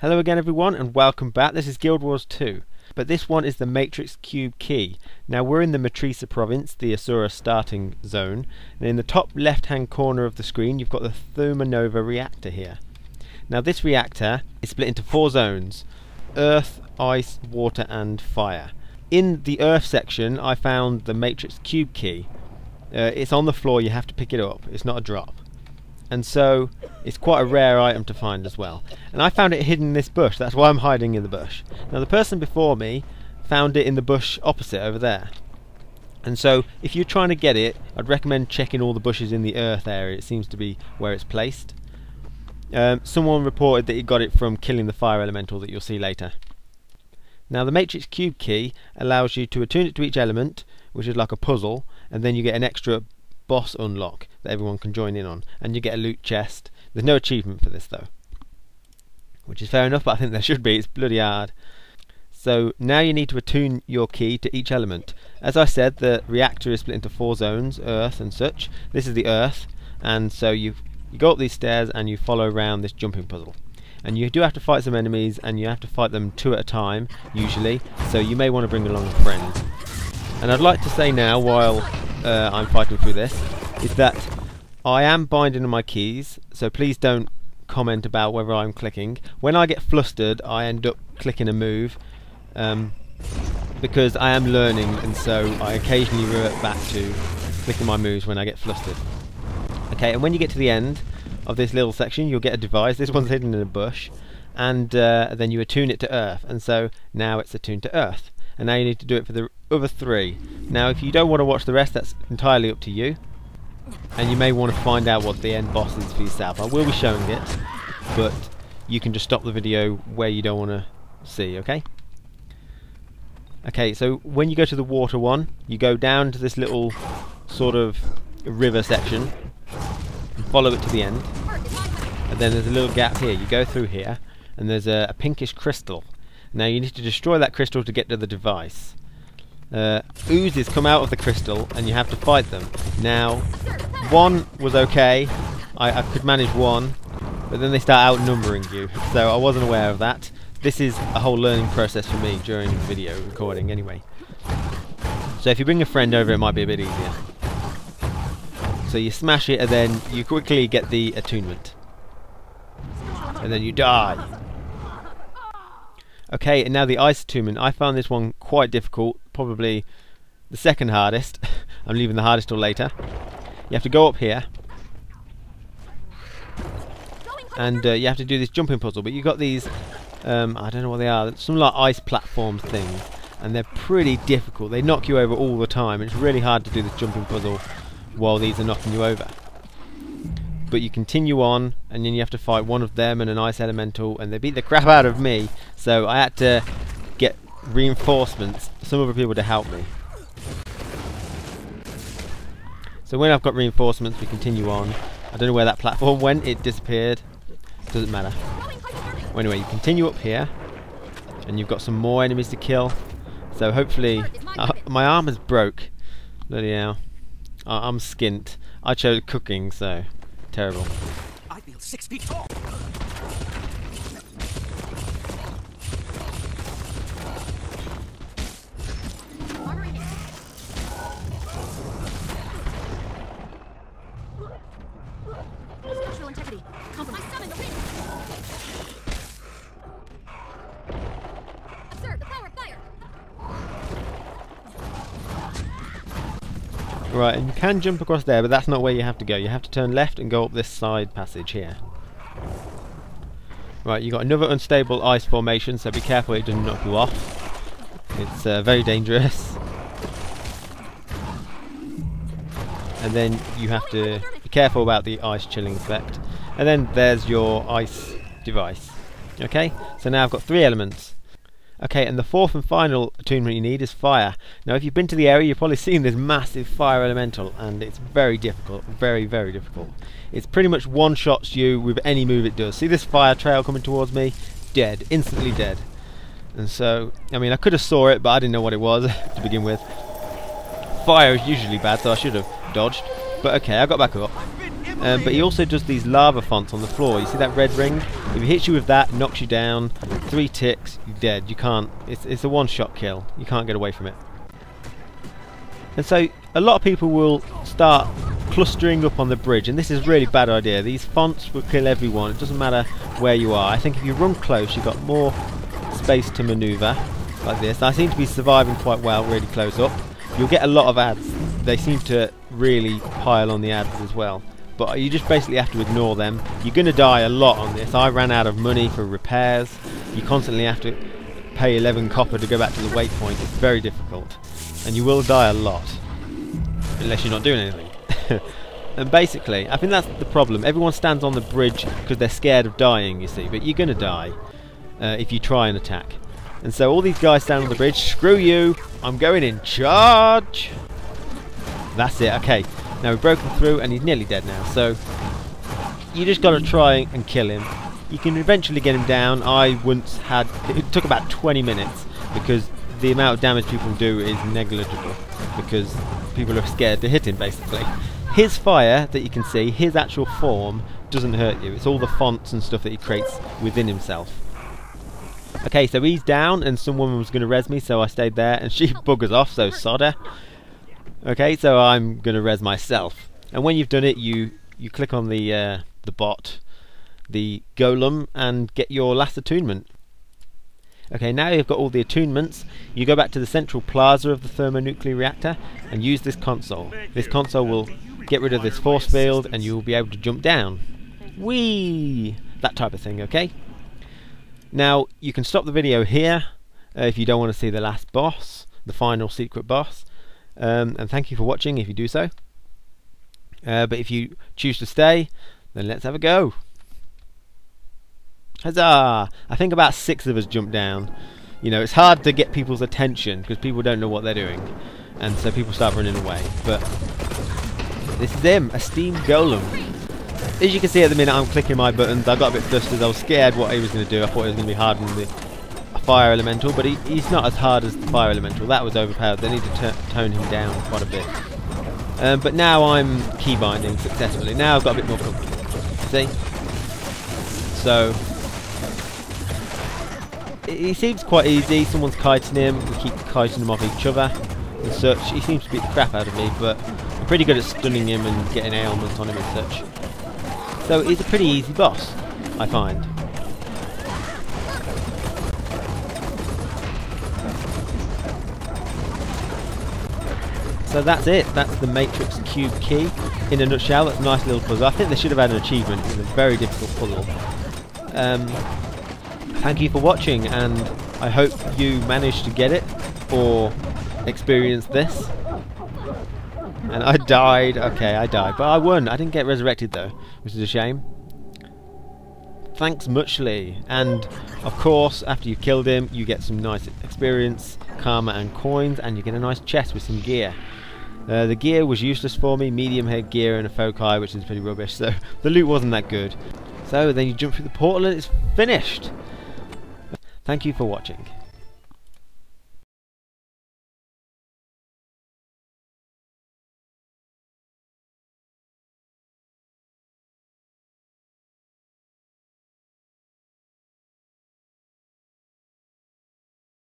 Hello again everyone and welcome back. This is Guild Wars 2. But this one is the Matrix Cube key. Now we're in the Metrica province, the Asura starting zone. And in the top left hand corner of the screen you've got the Thaumanova reactor here. Now this reactor is split into four zones. Earth, Ice, Water and Fire. In the Earth section I found the Matrix Cube key. Uh, it's on the floor, you have to pick it up. It's not a drop and so it's quite a rare item to find as well. And I found it hidden in this bush, that's why I'm hiding in the bush. Now the person before me found it in the bush opposite over there. And so if you're trying to get it, I'd recommend checking all the bushes in the earth area, it seems to be where it's placed. Um, someone reported that he got it from killing the fire elemental that you'll see later. Now the matrix cube key allows you to attune it to each element, which is like a puzzle, and then you get an extra boss unlock that everyone can join in on, and you get a loot chest. There's no achievement for this though, which is fair enough, but I think there should be. It's bloody hard. So now you need to attune your key to each element. As I said, the reactor is split into four zones, Earth and such. This is the Earth, and so you you go up these stairs and you follow around this jumping puzzle. And you do have to fight some enemies, and you have to fight them two at a time, usually. So you may want to bring along a friend. And I'd like to say now, while uh, I'm fighting through this is that I am binding my keys, so please don't comment about whether I'm clicking. When I get flustered, I end up clicking a move um, because I am learning, and so I occasionally revert back to clicking my moves when I get flustered. Okay, and when you get to the end of this little section, you'll get a device. This one's hidden in a bush, and uh, then you attune it to Earth, and so now it's attuned to Earth and now you need to do it for the other three. Now if you don't want to watch the rest that's entirely up to you and you may want to find out what the end boss is for yourself. I will be showing it but you can just stop the video where you don't want to see, okay? Okay, so when you go to the water one, you go down to this little sort of river section and follow it to the end. And then there's a little gap here. You go through here and there's a, a pinkish crystal now you need to destroy that crystal to get to the device. Uh, oozes come out of the crystal and you have to fight them. Now, one was okay. I, I could manage one, but then they start outnumbering you. So I wasn't aware of that. This is a whole learning process for me during video recording anyway. So if you bring a friend over it might be a bit easier. So you smash it and then you quickly get the attunement. And then you die. Okay, and now the ice attunement. I found this one quite difficult, probably the second hardest. I'm leaving the hardest till later. You have to go up here. And uh, you have to do this jumping puzzle, but you've got these, um, I don't know what they are, some like ice platforms things. And they're pretty difficult. They knock you over all the time. It's really hard to do this jumping puzzle while these are knocking you over but you continue on and then you have to fight one of them and an ice elemental and they beat the crap out of me. So I had to get reinforcements some other people to help me. So when I've got reinforcements we continue on. I don't know where that platform went. It disappeared. Doesn't matter. Well, anyway you continue up here and you've got some more enemies to kill. So hopefully uh, my arm is broke. Bloody hell. I'm skint. I chose cooking so terrible. I feel six feet tall. Right, and you can jump across there, but that's not where you have to go. You have to turn left and go up this side passage here. Right, you've got another unstable ice formation, so be careful it doesn't knock you off. It's uh, very dangerous. And then you have to be careful about the ice chilling effect. And then there's your ice device. Okay, so now I've got three elements. Okay, and the fourth and final attunement you need is fire. Now, if you've been to the area, you've probably seen this massive fire elemental, and it's very difficult, very, very difficult. It's pretty much one-shots you with any move it does. See this fire trail coming towards me? Dead, instantly dead. And so, I mean, I could have saw it, but I didn't know what it was to begin with. Fire is usually bad, so I should have dodged. But okay, I got back up. Um, but he also does these lava fonts on the floor. You see that red ring? If he hits you with that, knocks you down, three ticks, you're dead. You can't. It's, it's a one-shot kill. You can't get away from it. And so a lot of people will start clustering up on the bridge, and this is a really bad idea. These fonts will kill everyone. It doesn't matter where you are. I think if you run close, you've got more space to manoeuvre like this. I seem to be surviving quite well, really close up. You'll get a lot of adds. They seem to really pile on the adds as well. But you just basically have to ignore them. You're going to die a lot on this. I ran out of money for repairs. You constantly have to pay 11 copper to go back to the waypoint. It's very difficult. And you will die a lot. Unless you're not doing anything. and basically, I think that's the problem. Everyone stands on the bridge because they're scared of dying, you see. But you're going to die uh, if you try and attack. And so all these guys stand on the bridge. Screw you! I'm going in charge! That's it, okay. Now we've broken through and he's nearly dead now. So you just got to try and kill him. You can eventually get him down. I once had... It took about 20 minutes because the amount of damage people do is negligible because people are scared to hit him basically. His fire that you can see, his actual form doesn't hurt you. It's all the fonts and stuff that he creates within himself. Okay, so he's down and some woman was going to res me, so I stayed there and she buggers off, so sod sodder. Okay, so I'm going to res myself. And when you've done it, you, you click on the, uh, the bot, the golem, and get your last attunement. Okay, now you've got all the attunements, you go back to the central plaza of the thermonuclear reactor and use this console. This console will get rid of this force field and you will be able to jump down. Whee! That type of thing, okay? Now, you can stop the video here uh, if you don't want to see the last boss, the final secret boss. Um, and thank you for watching if you do so. Uh, but if you choose to stay, then let's have a go. Huzzah! I think about six of us jumped down. You know, it's hard to get people's attention because people don't know what they're doing. And so people start running away. But this is him, a steam golem. As you can see at the minute I'm clicking my buttons. I got a bit flustered. I was scared what he was going to do. I thought it was going to be hard than the fire elemental. But he, he's not as hard as the fire elemental. That was overpowered. They need to tone him down quite a bit. Um, but now I'm keybinding successfully. Now I've got a bit more confidence. See? So, he seems quite easy. Someone's kiting him. We keep kiting him off each other and such. He seems to beat the crap out of me, but I'm pretty good at stunning him and getting ailments on him and such. So he's a pretty easy boss, I find. So that's it. That's the Matrix Cube key in a nutshell. That's a nice little puzzle. I think they should have had an achievement. It's a very difficult puzzle. Um, thank you for watching and I hope you managed to get it or experience this. And I died. Okay, I died. But I won. I didn't get resurrected though, which is a shame. Thanks muchly. And of course, after you've killed him, you get some nice experience, karma and coins, and you get a nice chest with some gear. Uh, the gear was useless for me, medium head gear and a foci, which is pretty rubbish, so the loot wasn't that good. So then you jump through the portal and it's finished! Thank you for watching.